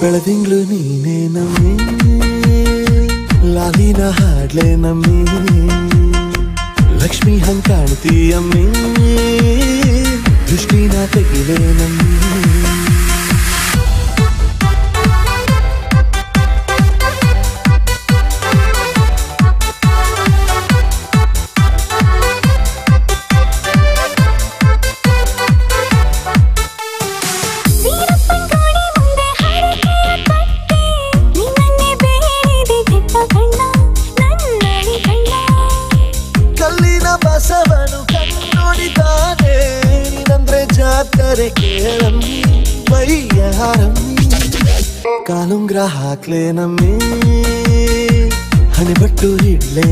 ಬೆಳದಿಂಗ್ಳು ನೀನೇ ನಮ್ಮಿ. ಲಾಲಿನ ಹಾಡ್ಲೆ ನಮ್ಮಿ. ಲಕ್ಷ್ಮಿ ಹಂಗ್ ಕಾಣ್ತೀಯಮ್ಮಿ. ದೃಷ್ಟಿನ ತೆಗಿಲೆ ನಮ್ಮಿ. ಬಸವನು ಕಣ್ಣೊಡಿದಾನೆ ನೀನಂದ್ರೆ ಜಾತ್ರೆ ಕೇಳಮ್ಮಿ ಬೈಯಾರಮ್ಮಿ ಕಾಲುಂಗ್ರ ಹಾಕ್ಲೆ ನಮ್ಮಿ ಹಣೆಬಟ್ಟು ಇಡ್ಲೆ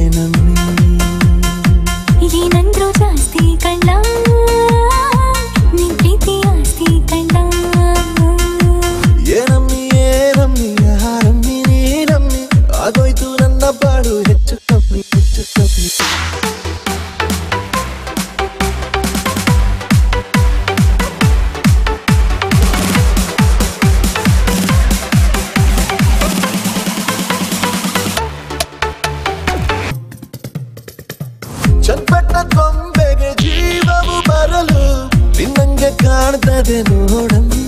ಕೊಂಬೆಗೆ ಜೀವವು ಬರಲು ನಿನ್ನಂಗೆ ಕಾಣ್ತದೆ ನೋಡಮ್ಮಿ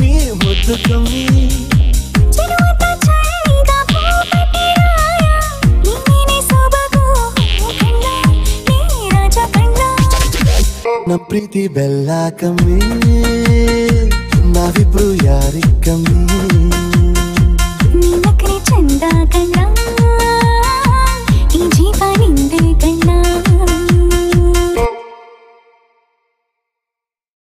ನೀ ಮುದ್ದು ಕಮ್ಮಿ ಚಿರುವಟ ಚಳಿಗ ಭೂಪತಿರಾಯ ನೀನೇ ಸೊಬಗು ಕಣ್ಣ ನೀ ರಾಜ ಕಣ್ಣ ನಮ್ಮ ಪ್ರೀತಿ ಬೆಲ್ಲ ಕಮ್ಮಿ ನಾವಿಬ್ರು ಯಾರಿಗ್ ಕಮ್ಮಿ